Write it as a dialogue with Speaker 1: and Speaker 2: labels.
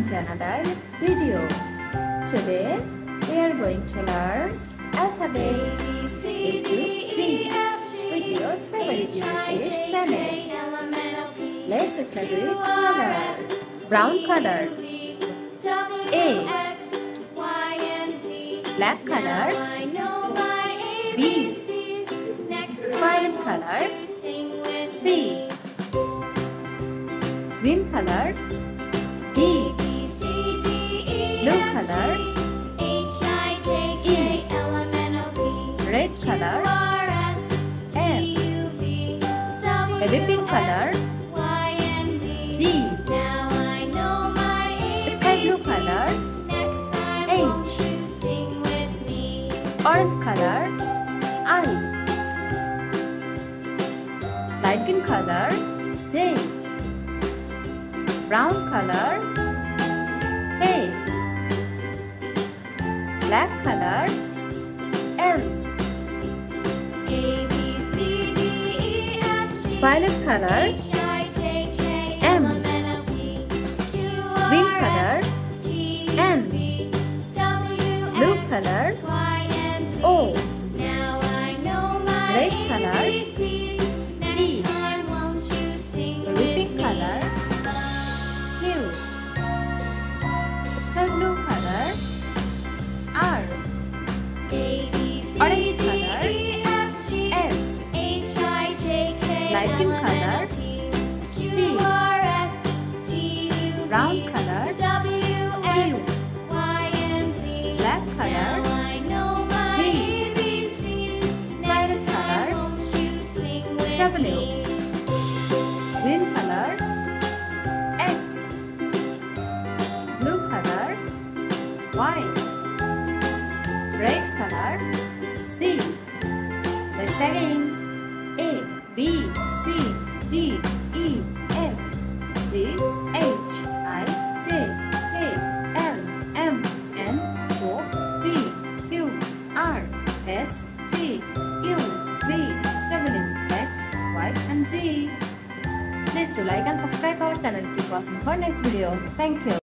Speaker 1: welcome to another video. Today we are going to learn alphabet. A to Z with your favorite YouTube channel. Let's start with colors. Brown color. A. Black color. B. Violet color. C. Green color. D Blue color. E. Red color. F. Baby pink color. G. Sky blue color. H. Orange color. I. Light green color. J. Brown color Black color L. Violet color M. Green color N. Blue color O. Red color Light green color. T. Brown color. U Black color. Violet color. W. Green color. X. Blue color. Y. Red color. C Let's again A B S T U V W X Y and Z. Please do like and subscribe our channel. Keep watching for next video. Thank you.